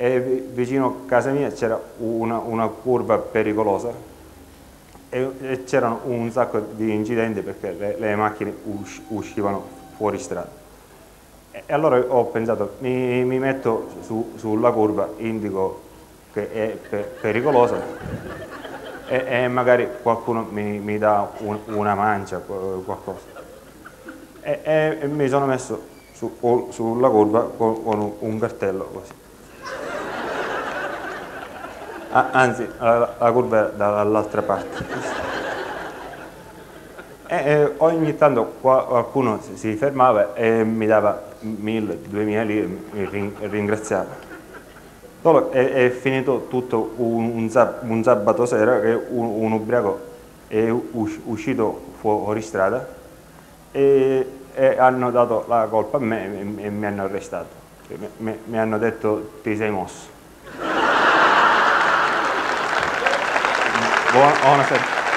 e vicino a casa mia c'era una, una, curva pericolosa e, e c'erano un sacco di incidenti perché le, le macchine us, uscivano fuori strada. E, e allora ho pensato, mi, mi metto su, sulla curva, indico che è per, pericolosa e, e, magari qualcuno mi, mi dà un, una mancia, qualcosa. E, mi sono messo su, sulla curva con, con un cartello così Ah, anzi, la, la curva è dall'altra parte. E, e, ogni tanto qualcuno si fermava e mi dava 1000-2000 lire e mi ringraziava. Solo è, è, finito tutto un, un, sabato sera che un, un ubriaco è uscito fuori strada e, e, hanno dato la colpa a me e, e mi hanno arrestato. Mi, mi hanno detto ti sei mosso. Go on, on